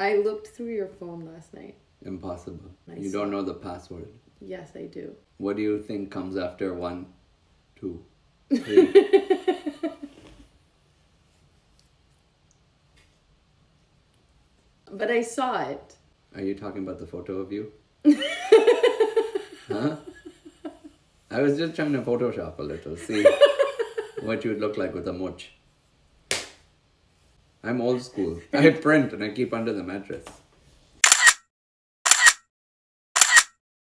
I looked through your phone last night. Impossible. I you don't know the password. Yes, I do. What do you think comes after one, two, three? But I saw it. Are you talking about the photo of you? huh? I was just trying to Photoshop a little, see what you would look like with a mooch. I'm old school. I print and I keep under the mattress.